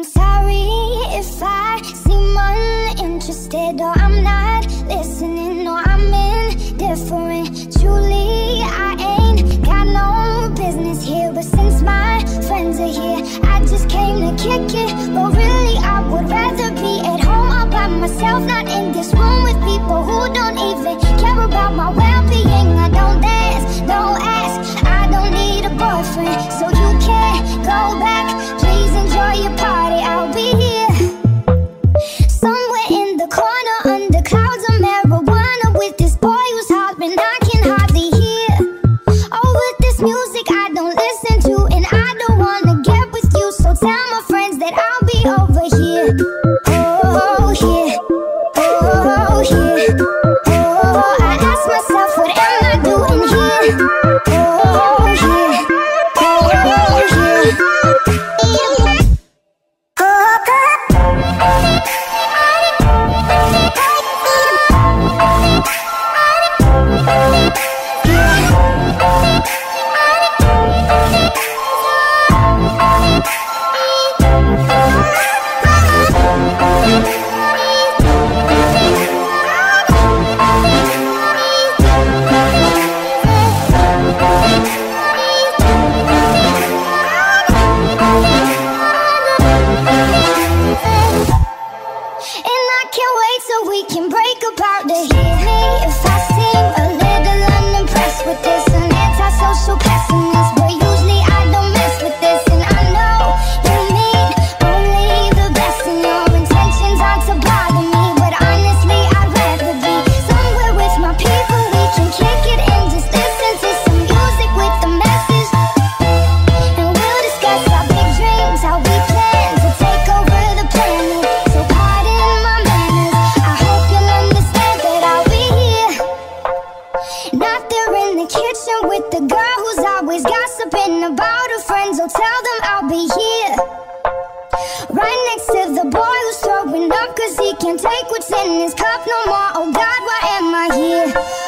I'm sorry if I seem uninterested or I'm not listening or I'm indifferent. Truly, I ain't got no business here, but since my friends are here, I just came to kick it. But really, I would rather be at home all by myself, not in this room with people who don't can't wait so we can break apart to hear me about her friends. Oh, tell them I'll be here. Right next to the boy who's throwing up cause he can't take what's in his cup no more. Oh God, why am I here?